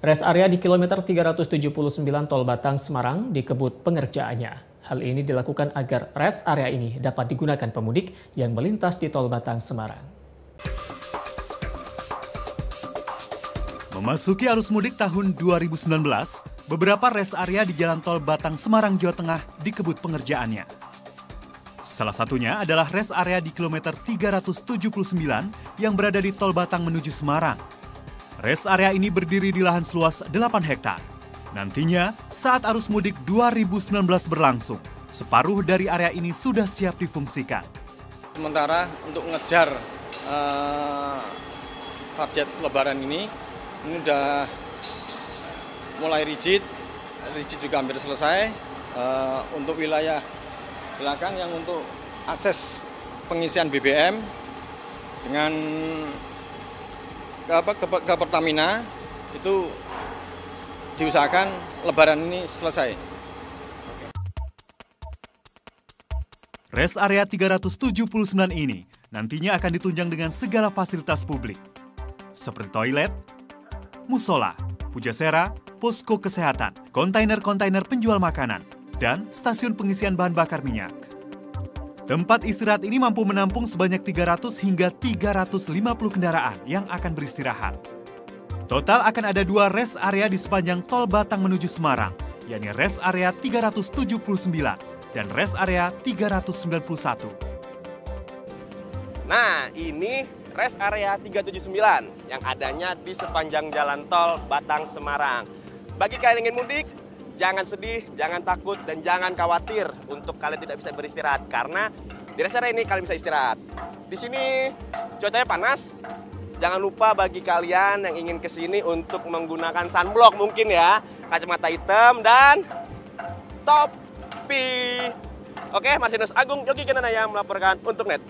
Rest area di kilometer 379 Tol Batang Semarang dikebut pengerjaannya. Hal ini dilakukan agar rest area ini dapat digunakan pemudik yang melintas di Tol Batang Semarang. Memasuki arus mudik tahun 2019, beberapa rest area di Jalan Tol Batang Semarang, Jawa Tengah dikebut pengerjaannya. Salah satunya adalah rest area di kilometer 379 yang berada di Tol Batang menuju Semarang. Rest area ini berdiri di lahan seluas 8 hektar. Nantinya, saat arus mudik 2019 berlangsung, separuh dari area ini sudah siap difungsikan. Sementara untuk ngejar uh, target lebaran ini, ini udah mulai rigid, rigid juga hampir selesai. Uh, untuk wilayah belakang yang untuk akses pengisian BBM dengan apa, ke, ke Pertamina itu diusahakan lebaran ini selesai. Rest area 379 ini nantinya akan ditunjang dengan segala fasilitas publik. Seperti toilet, musola, pujasera, posko kesehatan, kontainer-kontainer penjual makanan, dan stasiun pengisian bahan bakar minyak. Tempat istirahat ini mampu menampung sebanyak 300 hingga 350 kendaraan yang akan beristirahat. Total akan ada dua rest area di sepanjang tol Batang menuju Semarang, yakni rest area 379 dan rest area 391. Nah, ini rest area 379 yang adanya di sepanjang jalan tol Batang Semarang. Bagi kalian yang ingin mudik, jangan sedih, jangan takut, dan jangan khawatir untuk kalian tidak bisa beristirahat. Karena di rest area ini kalian bisa istirahat. Di sini cuacanya panas. Jangan lupa bagi kalian yang ingin ke sini untuk menggunakan sunblock mungkin ya. Kacamata hitam dan topi. Oke, Marsinus Agung, Yogi Kenanaya melaporkan untuk NET.